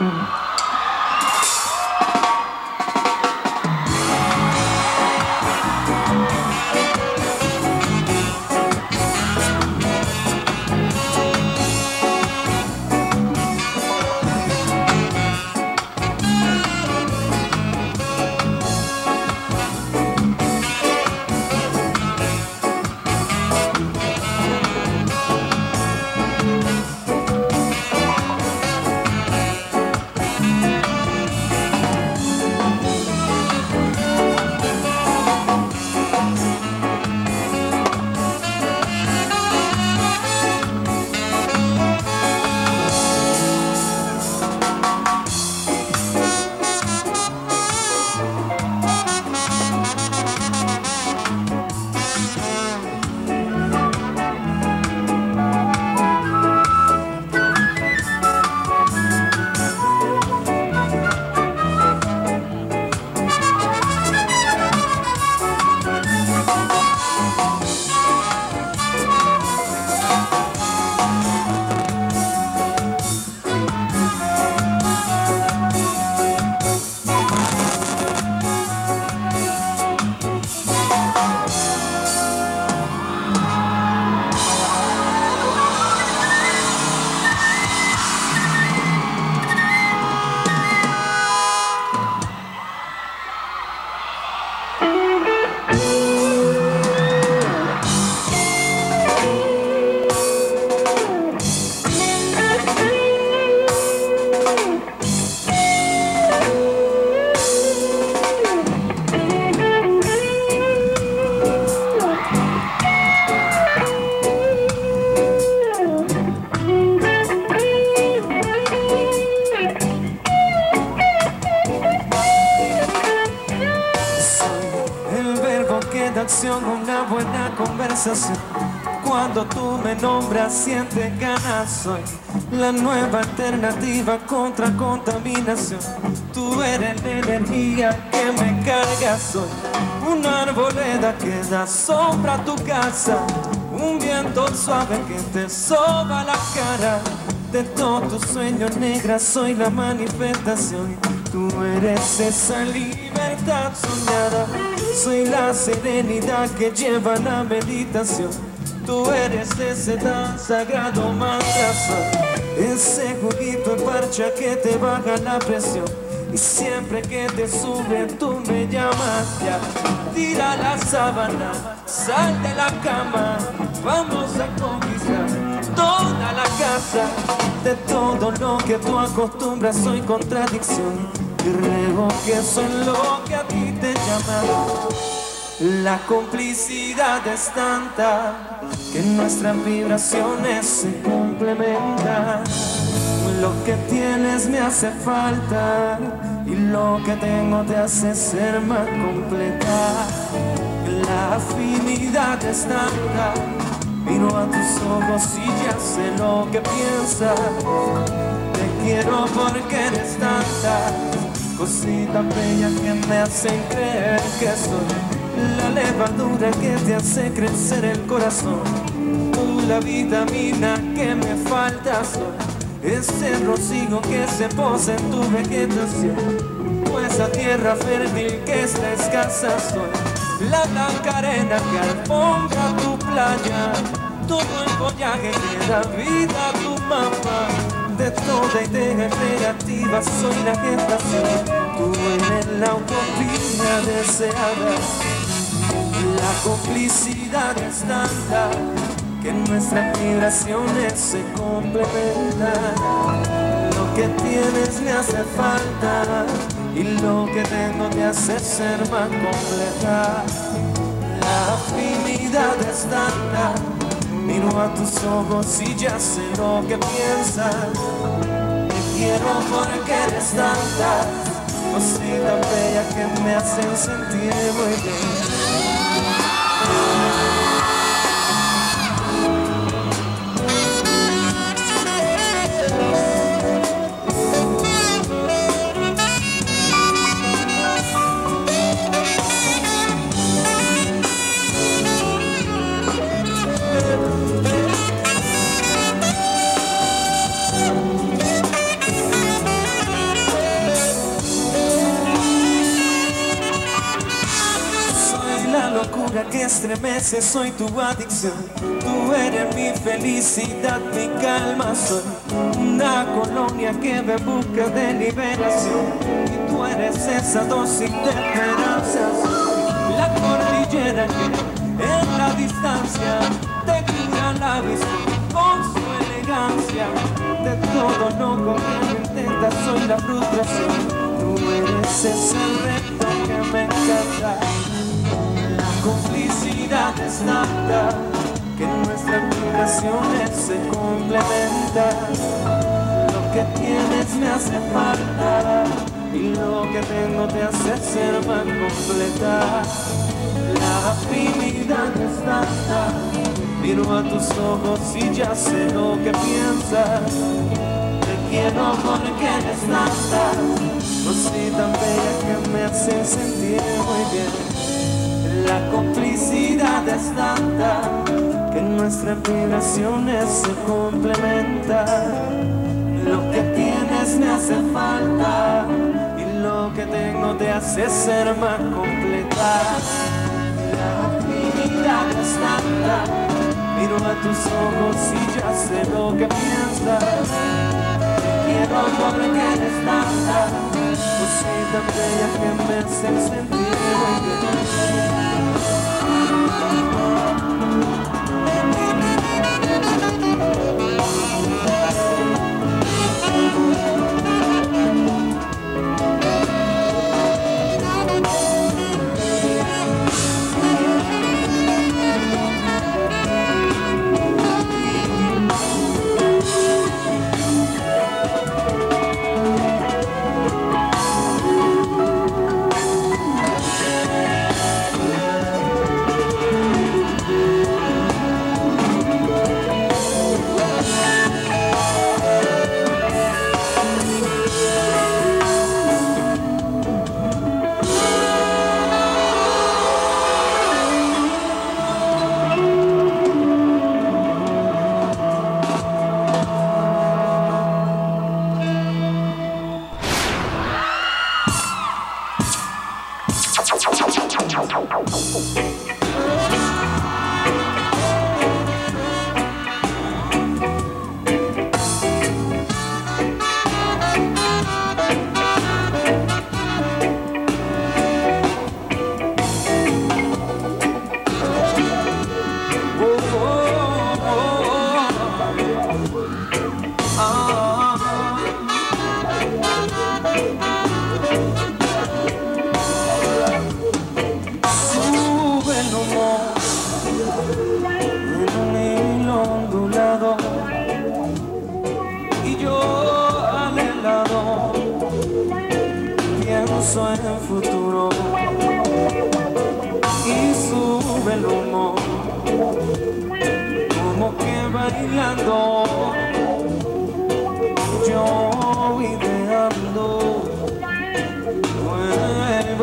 una Cuando tú me nombras, siente ganas. Soy la nueva alternativa contra contaminación. Tú eres la energía que me carga. Soy una arboleda que da sombra a tu casa. Un viento suave que te soba la cara. De todos tus sueños negras soy la manifestación. Tú eres esa libertad soñada. Soy la serenidad que lleva la meditación. Tú eres ese tan sagrado mantra. ese juguito en parcha que te baja la presión. Y siempre que te sube tú me llamas ya. Tira la sábana, sal de la cama. Vamos a conquistar toda la casa. De todo lo que tú acostumbras soy contradicción. Y ruego que soy lo que a ti te llama. La complicidad es tanta que nuestras vibraciones se complementan. Lo que tienes me hace falta y lo que tengo te hace ser más completa. La afinidad es tanta, miro a tus ojos y ya sé lo que piensas. Te quiero porque eres tanta cosita bella que me hacen creer que soy la levadura que te hace crecer el corazón. Tú la vitamina que me falta soy ese rocío que se posa en tu vegetación, o esa tierra fértil que está escasa soy, la blanca arena que alfombra tu playa, todo el follaje que da vida a tu mapa, de toda idea creativa soy la gestación, tú eres la utopía deseada, la complicidad es tanta que nuestras vibraciones se complementan. Lo que tienes me hace falta y lo que tengo te hace ser más completa. La afinidad es tanta, miro a tus ojos y ya sé lo que piensas. Te quiero porque eres tanta, cosita bella que me hacen sentir muy bien. Soy tu adicción. Tú eres mi felicidad, mi calma, soy una colonia que me busca de liberación. Y tú eres esa dosis de esperanza, la cordillera que en la distancia te cura la visión con su elegancia. De todo lo que me intenta, soy la frustración. Tú eres ese reto que me encanta es tanta que nuestras vibraciones se complementan. Lo que tienes me hace falta y lo que tengo te hace ser más completa. La afinidad es tanta, miro a tus ojos y ya sé lo que piensas. Te quiero porque eres tanta, tan bella que me hace sentir muy bien. La complicidad es tanta que nuestras vibraciones se complementan. Lo que tienes me hace falta y lo que tengo te hace ser más completa. La afinidad es tanta, miro a tus ojos y ya sé lo que piensas. Quiero porque eres tanta, cosita bella que me hace sentir muy bien.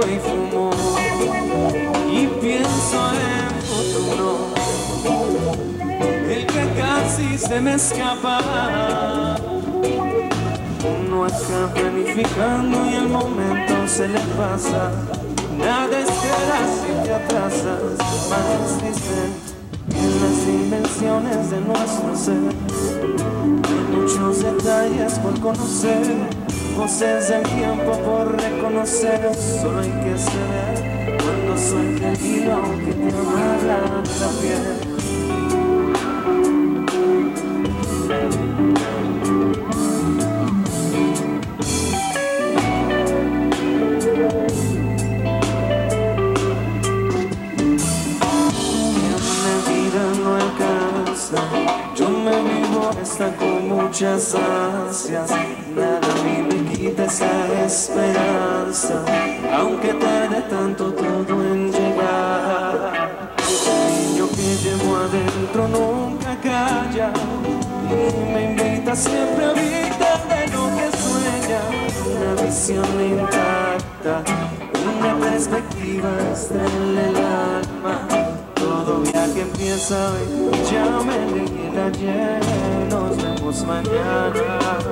y fumo y pienso en futuro, el que casi se me escapa. Uno está planificando y el momento se le pasa. Nada esperas si te atrasas, más dicen en las invenciones de nuestro ser. Hay muchos detalles por conocer voces del tiempo por reconocer. Solo hay que ceder cuando suelta el hilo que te amarra la piel. Yo me vivo esta con muchas ansias sientes esperanza, aunque tarde tanto todo en llegar. El niño que llevo adentro nunca calla y me invita siempre a vida de lo que sueña. Una visión intacta, una perspectiva en el alma. Todo viaje empieza hoy, llámele y el ayer nos vemos mañana.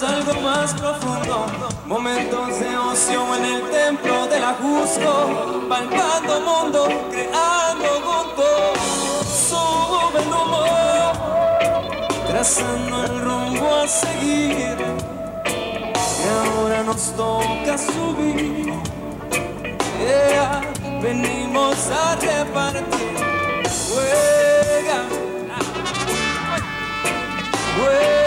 Algo más profundo. Momentos de ocio en el templo del ajusco, palpando mundo, creando gusto. Sube el humo, trazando el rumbo a seguir. Y ahora nos toca subir. Yeah, venimos a repartir. Juega, Sube